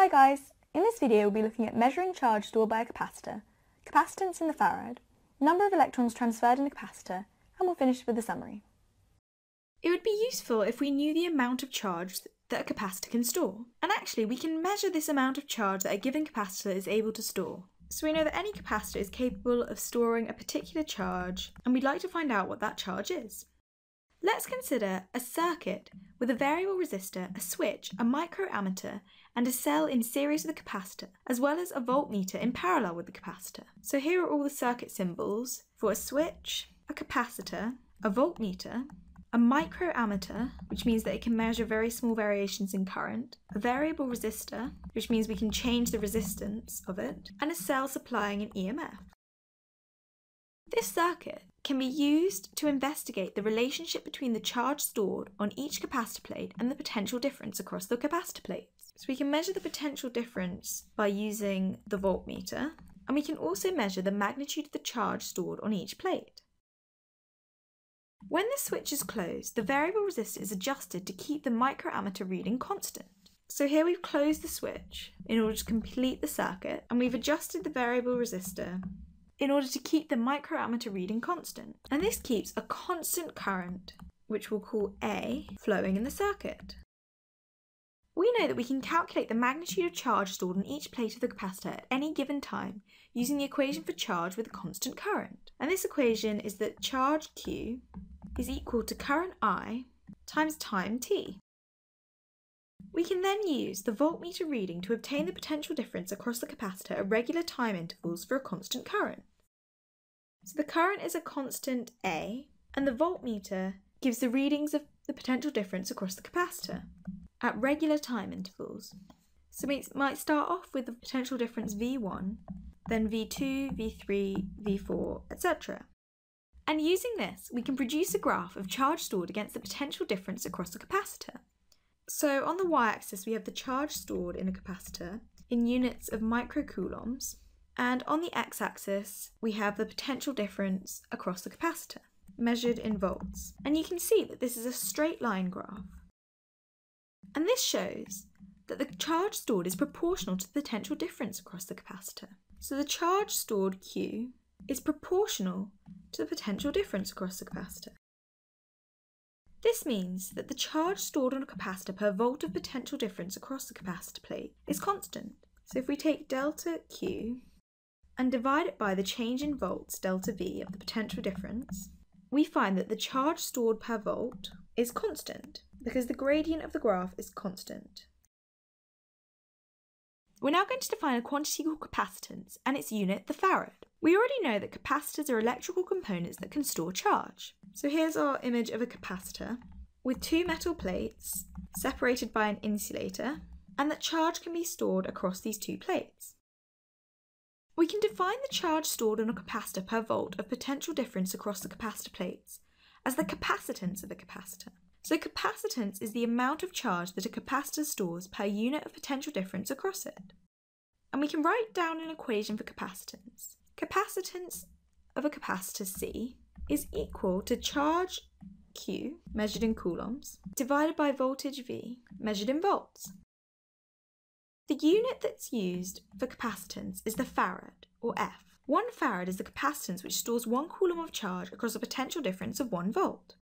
Hi guys, in this video we'll be looking at measuring charge stored by a capacitor, capacitance in the farad, number of electrons transferred in a capacitor, and we'll finish with a summary. It would be useful if we knew the amount of charge that a capacitor can store. And actually, we can measure this amount of charge that a given capacitor is able to store. So we know that any capacitor is capable of storing a particular charge, and we'd like to find out what that charge is. Let's consider a circuit with a variable resistor, a switch, a microammeter, and a cell in series with a capacitor, as well as a voltmeter in parallel with the capacitor. So here are all the circuit symbols for a switch, a capacitor, a voltmeter, a microammeter, which means that it can measure very small variations in current, a variable resistor, which means we can change the resistance of it, and a cell supplying an EMF. This circuit can be used to investigate the relationship between the charge stored on each capacitor plate and the potential difference across the capacitor plates. So we can measure the potential difference by using the voltmeter, and we can also measure the magnitude of the charge stored on each plate. When the switch is closed, the variable resistor is adjusted to keep the microammeter reading constant. So here we've closed the switch in order to complete the circuit, and we've adjusted the variable resistor in order to keep the microammeter reading constant. And this keeps a constant current, which we'll call A, flowing in the circuit. We know that we can calculate the magnitude of charge stored on each plate of the capacitor at any given time using the equation for charge with a constant current. And this equation is that charge Q is equal to current I times time t. We can then use the voltmeter reading to obtain the potential difference across the capacitor at regular time intervals for a constant current. So the current is a constant A, and the voltmeter gives the readings of the potential difference across the capacitor at regular time intervals. So we might start off with the potential difference V1, then V2, V3, V4, etc. And using this, we can produce a graph of charge stored against the potential difference across the capacitor. So on the y-axis, we have the charge stored in a capacitor in units of microcoulombs, and on the x-axis, we have the potential difference across the capacitor, measured in volts. And you can see that this is a straight line graph. And this shows that the charge stored is proportional to the potential difference across the capacitor. So the charge stored Q is proportional to the potential difference across the capacitor. This means that the charge stored on a capacitor per volt of potential difference across the capacitor plate is constant. So if we take delta Q and divide it by the change in volts, delta V, of the potential difference, we find that the charge stored per volt is constant because the gradient of the graph is constant. We're now going to define a quantity called capacitance and its unit, the farad. We already know that capacitors are electrical components that can store charge. So here's our image of a capacitor with two metal plates separated by an insulator and that charge can be stored across these two plates. We can define the charge stored on a capacitor per volt of potential difference across the capacitor plates as the capacitance of a capacitor. So capacitance is the amount of charge that a capacitor stores per unit of potential difference across it. And we can write down an equation for capacitance. Capacitance of a capacitor C is equal to charge Q, measured in coulombs, divided by voltage V, measured in volts. The unit that's used for capacitance is the farad, or F. One farad is the capacitance which stores one coulomb of charge across a potential difference of 1 volt.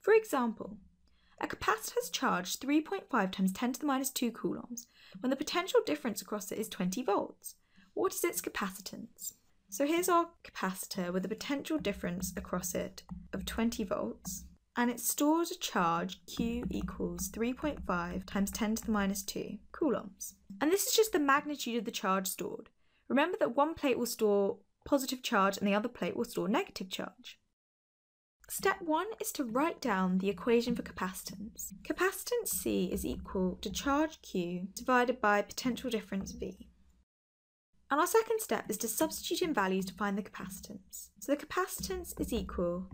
For example, a capacitor has charged 3.5 times 10 to the minus 2 coulombs when the potential difference across it is 20 volts. What is its capacitance? So here's our capacitor with a potential difference across it of 20 volts, and it stores a charge Q equals 3.5 times 10 to the minus 2 coulombs. And this is just the magnitude of the charge stored. Remember that one plate will store positive charge and the other plate will store negative charge. Step 1 is to write down the equation for capacitance. Capacitance C is equal to charge Q divided by potential difference V. And our second step is to substitute in values to find the capacitance. So the capacitance is equal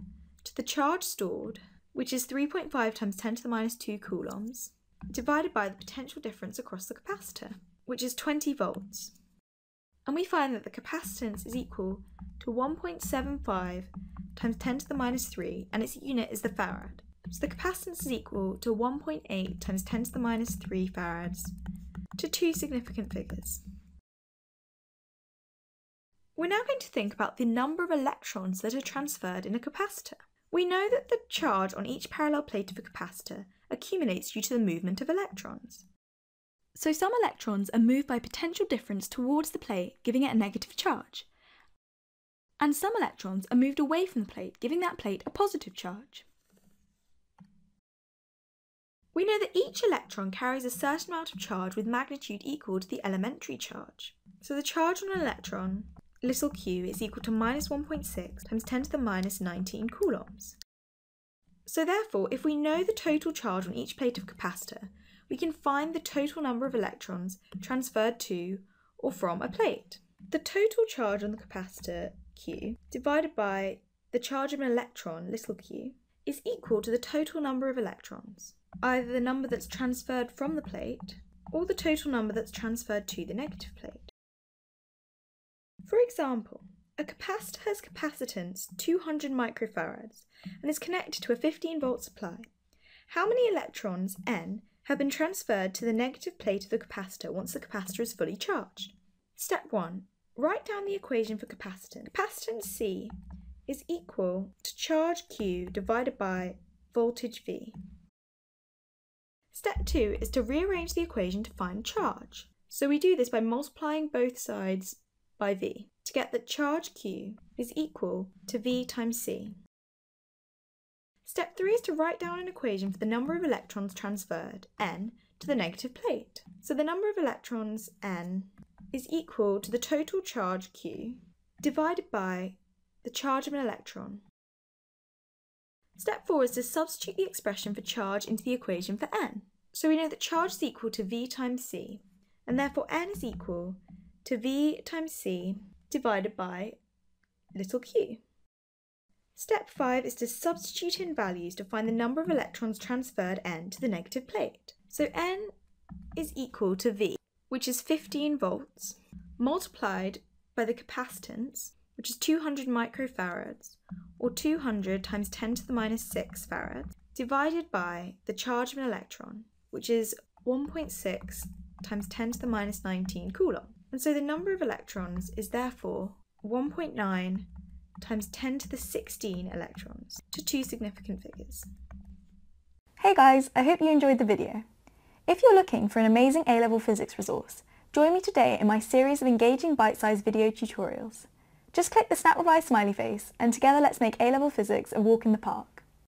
to the charge stored, which is 3.5 times 10 to the minus 2 coulombs, divided by the potential difference across the capacitor, which is 20 volts. And we find that the capacitance is equal to 1.75 times 10 to the minus 3, and its unit is the farad. So the capacitance is equal to 1.8 times 10 to the minus 3 farads to two significant figures. We're now going to think about the number of electrons that are transferred in a capacitor. We know that the charge on each parallel plate of a capacitor accumulates due to the movement of electrons. So some electrons are moved by potential difference towards the plate, giving it a negative charge. And some electrons are moved away from the plate, giving that plate a positive charge. We know that each electron carries a certain amount of charge with magnitude equal to the elementary charge. So the charge on an electron little q is equal to minus 1.6 times 10 to the minus 19 coulombs. So therefore, if we know the total charge on each plate of capacitor, we can find the total number of electrons transferred to or from a plate. The total charge on the capacitor Q divided by the charge of an electron, little q, is equal to the total number of electrons, either the number that's transferred from the plate or the total number that's transferred to the negative plate. For example, a capacitor has capacitance 200 microfarads and is connected to a 15 volt supply. How many electrons, N, have been transferred to the negative plate of the capacitor once the capacitor is fully charged? Step 1. Write down the equation for capacitance. Capacitance C is equal to charge Q divided by voltage V. Step 2 is to rearrange the equation to find charge. So we do this by multiplying both sides by V to get that charge Q is equal to V times C. Step 3 is to write down an equation for the number of electrons transferred, N, to the negative plate. So the number of electrons, N, is equal to the total charge Q divided by the charge of an electron. Step 4 is to substitute the expression for charge into the equation for N. So we know that charge is equal to V times C, and therefore N is equal to V times C divided by little q. Step 5 is to substitute in values to find the number of electrons transferred n to the negative plate. So n is equal to V, which is 15 volts, multiplied by the capacitance, which is 200 microfarads, or 200 times 10 to the minus 6 farads, divided by the charge of an electron, which is 1.6 times 10 to the minus 19 coulomb. And so the number of electrons is therefore 1.9 times 10 to the 16 electrons, to two significant figures. Hey guys, I hope you enjoyed the video. If you're looking for an amazing A-level physics resource, join me today in my series of engaging bite-sized video tutorials. Just click the Snap Revise smiley face and together let's make A-level physics a walk in the park.